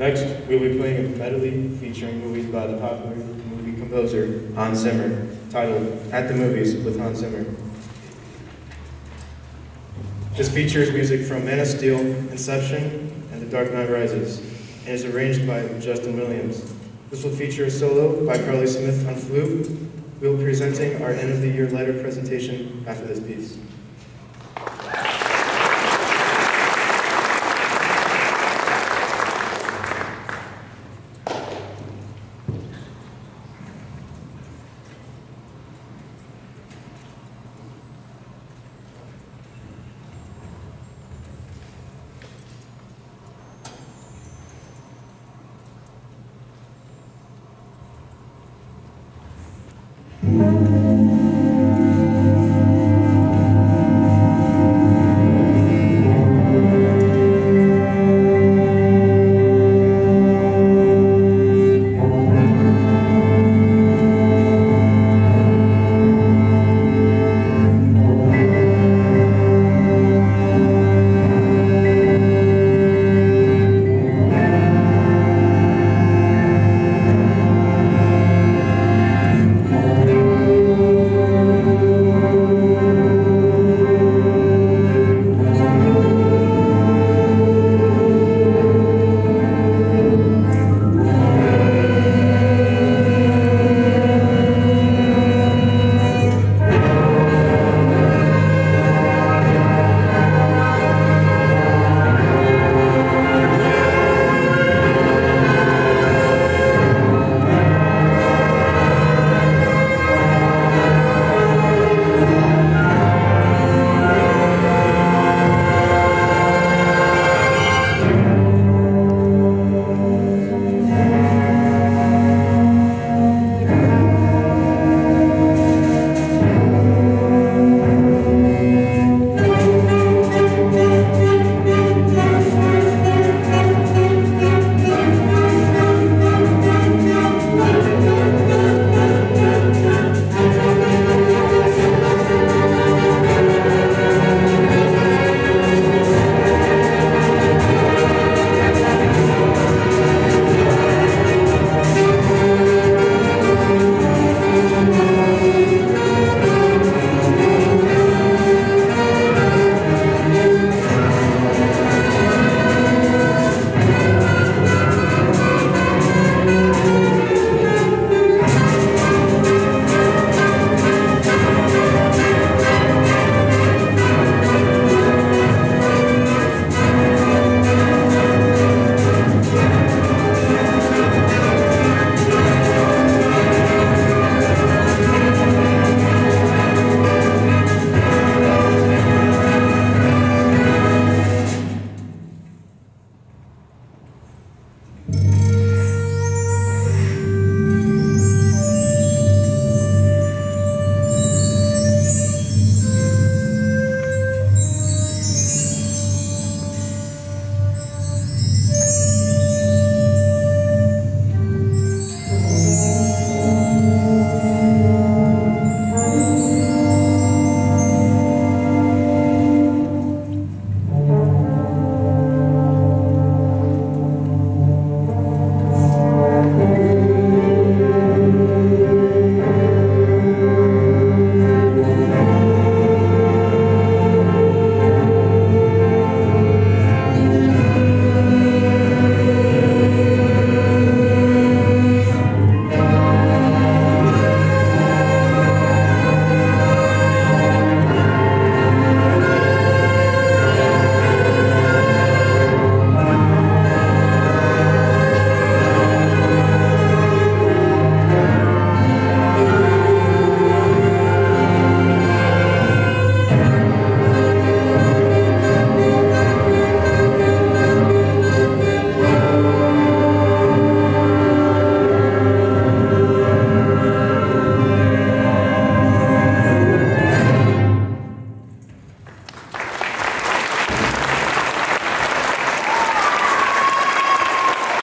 Next, we'll be playing a medley featuring movies by the popular movie composer Hans Zimmer, titled At the Movies with Hans Zimmer. This features music from Man of Steel, Inception, and The Dark Knight Rises, and is arranged by Justin Williams. This will feature a solo by Carly Smith on flute. We'll be presenting our end of the year letter presentation after this piece. Thank